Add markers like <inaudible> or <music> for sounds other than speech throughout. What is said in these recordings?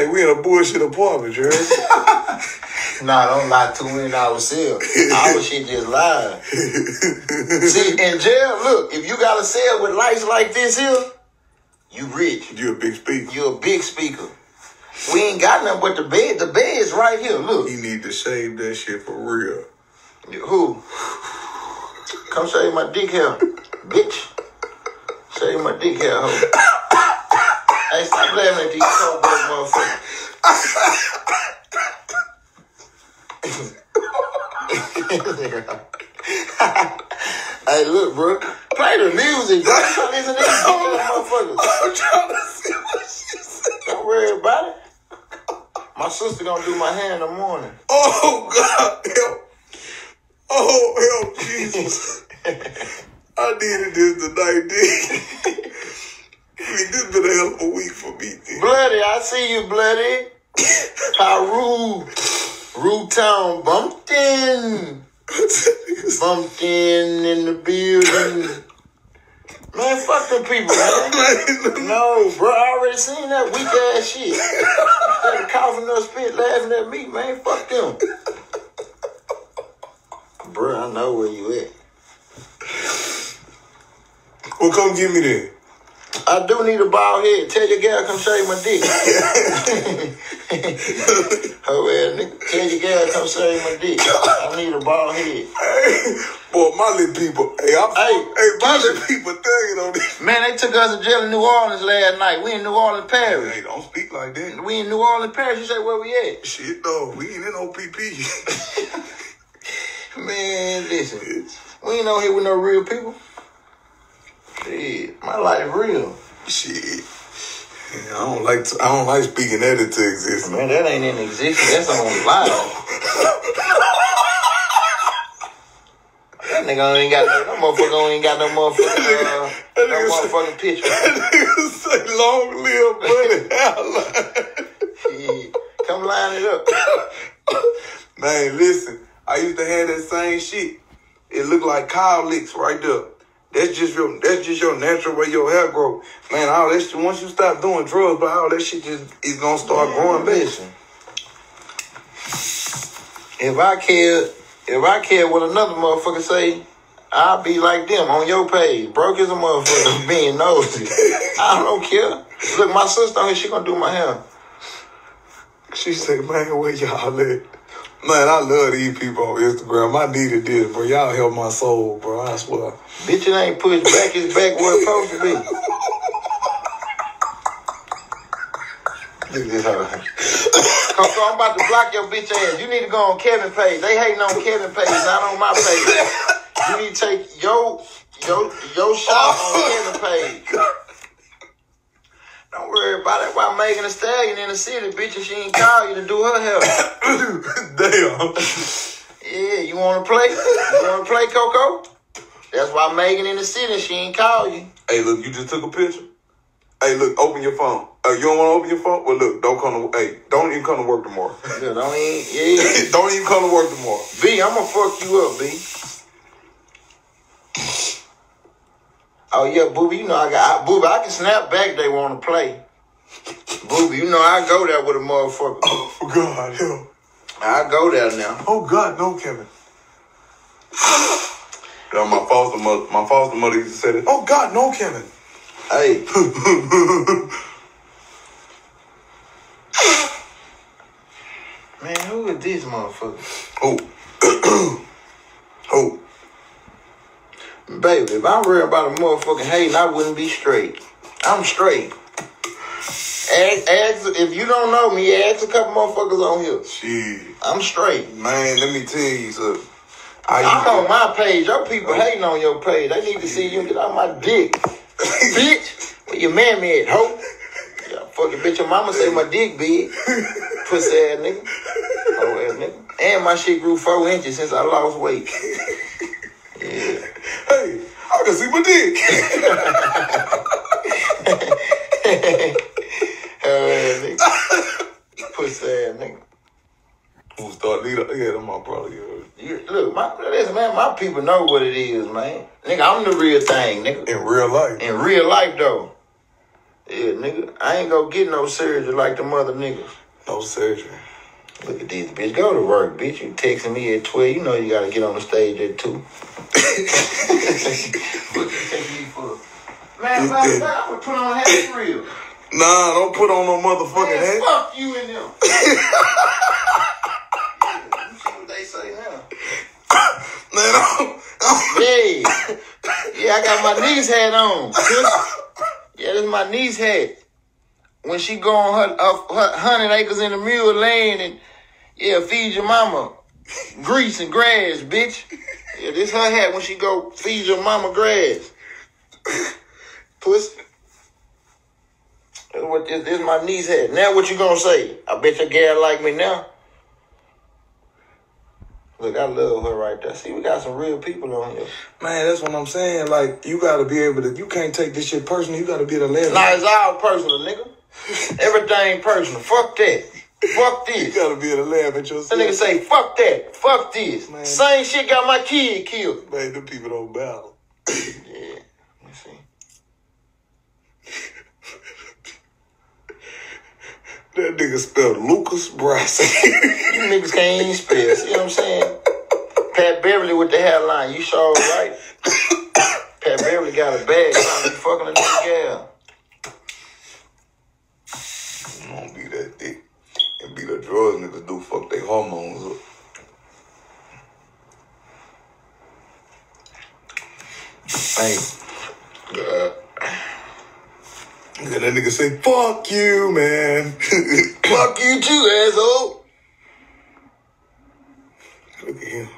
Hey, we in a bullshit apartment, Jerry. <laughs> Nah, don't lie to me in our cell. Our shit just lying. See, in jail, look, if you got a cell with lights like this here, you rich. you a big speaker. You a big speaker. We ain't got nothing but the bed. The bed is right here. Look. You need to shave that shit for real. Who? Come shave my dick hair, bitch. Shave my dick hair, hoe. hey, stop laughing at these. Hey, look, bro. Play the music, bro. Stop listening to these motherfuckers. I'm trying to see what she said. Don't worry about it. My sister gonna do my hair in the morning. Oh God, help! Oh help, Jesus! <laughs> I needed this tonight, D. I mean, this been a hell of a week for me, D. Bloody, I see you, Bloody. <coughs> Peru. Root Town bumped in. Bumped in in the building. Man, fuck them people, man. <laughs> No, bro, I already seen that weak ass shit. Of coughing up spit laughing at me, man, fuck them. Bro, I know where you at. well, come get me then. I do need a bald head. Tell your girl come shave my dick. <laughs> oh man, nigga. Tell your girl come shave my dick. I need a bald head. Hey, boy, my little people. Hey, I'm, Hey, hey, my little people thugging on this. Man, they took us to jail in New Orleans last night. We in New Orleans Parish. Hey, don't speak like that. We in New Orleans Parish. You say where we at? Shit, no, we ain't in OPP. <laughs> Man, listen. We ain't on here with no real people. Shit, my life real. Shit. I don't like to, I don't like speaking that into existence. Man, that ain't in existence. That's on live. That nigga ain't got no, motherfucker ain't got no motherfucking, uh, That no motherfucking picture. <laughs> Niggas say long live buddy. Come line it up. <laughs> Man, listen, I used to have that same shit. It looked like cow licks right there. That's just your that's just your natural way your hair grow. Man, all that shit, once you stop doing drugs, but all that shit just is gonna start growing back. If I care, if I care what another motherfucker say, I'll be like them on your page. Broke as a motherfucker <laughs> being nosy. I don't care. Look, my sister on here, she gonna do my hair. She said, man, where y'all at? Man, I love these people on Instagram. I needed this, bro. Y'all help my soul, bro. I swear. Bitch, it ain't pushed back, it's back where it's supposed to be. Look at this hoe. Coco, I'm about to block your bitch ass. You need to go on Kevin page. They hating on Kevin page, not on my page. You need to take your your your shot on oh, Kevin page. Don't worry about it. Why Megan Thee Stallion in the city, bitch, and she ain't call you to do her hair. <coughs> Damn. Yeah, you wanna play? You wanna play, Coco? That's why Megan in the city, she ain't call you. Hey, look, you just took a picture. Hey, look, open your phone. Uh, you don't want to open your phone? Well, look, don't come to. Hey, don't even come to work tomorrow. Yeah, don't even, yeah. <laughs> don't even come to work tomorrow. B, I'm gonna fuck you up, B. Oh yeah, booby, you know I got I, booby. I can snap back. They want to play. Booby, you know I go there with a motherfucker. Oh God, yo. I go there now. Oh God, no, Kevin. <sighs> Yo, my foster mother, my foster mother used to say that. Oh God, no, Kevin. Hey, <laughs> man, who is this motherfucker? Oh, <clears throat> Baby, if I'm worried about a motherfucking hating, I wouldn't be straight. I'm straight. Ask, ask, if you don't know me, ask a couple motherfuckers on here. shit, I'm straight. man. Let me tell you something. I I'm on my page. Your people oh. hating on your page. They need to see you get out my dick. bitch, where your mammy at, hoe? Yeah, fucking bitch, your mama say my dick big. Pussy ass nigga. Oh ass nigga. And my shit grew four inches since I lost weight. Yeah. I can see my dick. Hell ass nigga. Pussy ass nigga. Who start leader? Yeah, that's my brother. Uh, yeah. Look, my listen, man, my people know what it is, man. Nigga, I'm the real thing, nigga. In real life, In real life though. Yeah, nigga. I ain't gonna get no surgery like the mother niggas. No surgery. Look at these bitch. Go to work, bitch. You texting me at 12. You know you gotta get on the stage at 2. what you take me for? Man, You stop, did. stop. I would put on half real. Nah, don't put on no motherfucking Man, hat. fuck you and them. you see what they say now? Man, I'm, I'm, Yeah. Yeah, I got my niece hat on. Yeah, that's my niece hat. When she go on her, uh, her hundred acres in the mule land and yeah, feed your mama grease and grass, bitch. Yeah, this her hat when she go feed your mama grass. <coughs> Pussy. That's what this, this my niece hat. Now what you gonna say? I bet your gal like me now. Look, I love her right there. See, we got some real people on here. man, that's what I'm saying. Like, you gotta be able to. You can't take this shit personal. You gotta be to laugh. Nah, it's all personal, nigga. Everything personal. Fuck that. Fuck this. You gotta be able to laugh at That yourself. nigga say, fuck that. Fuck this. Man. Same shit got my kid killed. Man, the people don't battle. Yeah. Let me see. That nigga spelled Lucas Bryson. <laughs> You niggas can't even spell. See what I'm saying? Pat Beverley with the hairline. You sure right. <coughs> Pat Beverley got a bag trying to be fucking a nigga gal. don't be that dick. And be the drugs niggas do fuck their hormones up. Hey. <sighs> And that nigga say, fuck you, man. <laughs> fuck you too, asshole. Look at him. <laughs>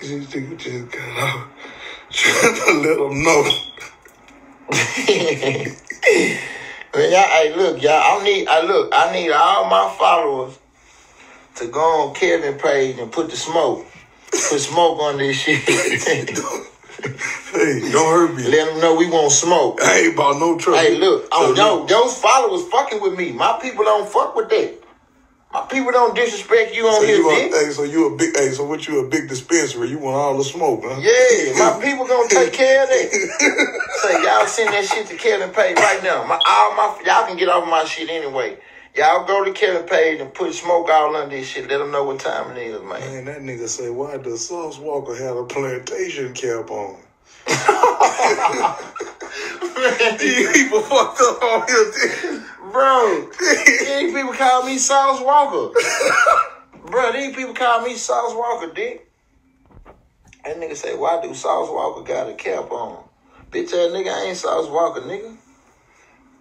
This nigga just got out trying to let them know. Man, y'all, hey, look, y'all. I need, I look, I need all my followers to go on Kevin page and put the smoke, put smoke on this shit. <laughs> Hey, don't hurt me. Let them know we want smoke. I ain't about no trouble. Hey, look, So oh, yo, those followers fucking with me. My people don't fuck with that. My people don't disrespect you on So here, you, dick. hey, so you a big, hey, so what you a big dispensary? You want all the smoke, huh? Yeah, my <laughs> people gonna take care of that. <laughs> Say y'all send that shit to Kevin Page right now. My all my y'all can get off my shit anyway. Y'all go to Kevin Page and put smoke all under this shit. Let them know what time it is, man. Man, that nigga say, why does Sauce Walka have a plantation cap on? <laughs> These people fucked up on here. Bro, <laughs> these people call me Sauce Walka. Bro, these people call me Sauce Walka, dick. That nigga say, why do Sauce Walka got a cap on? Bitch ass nigga, I ain't Sauce Walka, nigga.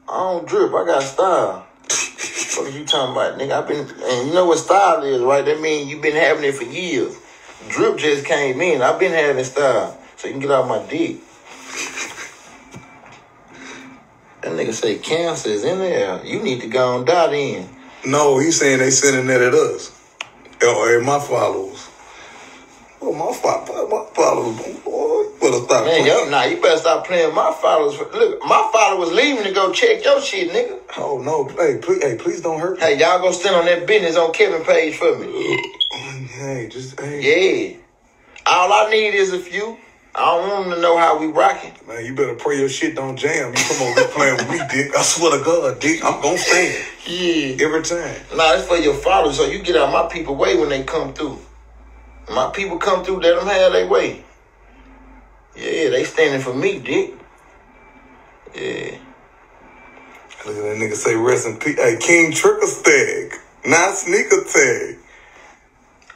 I don't drip, I got style. <laughs> what are you talking about, nigga? I've been, and you know what style is, right? That mean you've been having it for years. Drip just came in. I've been having style. So you can get off my dick. That nigga say cancer is in there. You need to go and die then. No, he's saying they sending that at us. Or at my followers. Well, my, fo- my followers, boy, you better stop Man, playing. yo, nah, you better stop playing my followers. Look, my followers leaving to go check your shit, nigga. Oh, no. Hey, please, hey, please don't hurt me. Hey, y'all go stand on that business on Kevin page for me. Hey, just, hey. Yeah. All I need is a few. I don't want them to know how we rocking. Man, you better pray your shit don't jam. You come over here playing with me, dick. I swear to God, dick, I'm gonna stand Yeah. every time. Nah, it's for your followers, so you get out my people way when they come through. My people come through, let them have their way. Yeah, they standing for me, dick. Yeah. Look at that nigga say rest in peace. Hey, King Tricker Stag, not Sneaker Tag.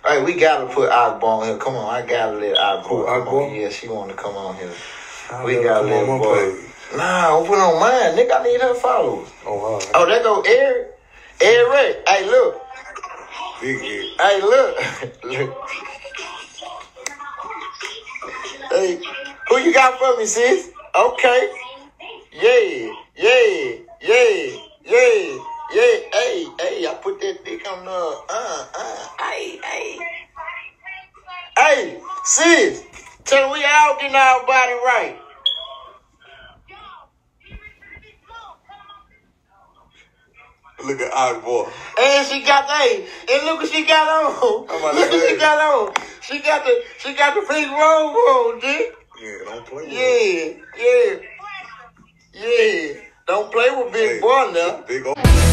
All right, we gotta put Agbo on here. Come on, I gotta let Agbo Who, on. Yeah, she wanna come on here. I'll We gotta let boy. page. Nah, put on mine, nigga. I need her followers. Oh, right. Oh, there go Eric. Eric, hey, look. Big. Hey, look. <laughs> look. Hey, who you got for me, sis? Okay. Yeah, yeah, yeah, yeah, hey, and look what she got on. I'm about to Look what she got on. She got the she got the pink robe on, G. Yeah, don't play with it. Yeah, yeah, yeah. Don't play with big Hey, boy now. Big old.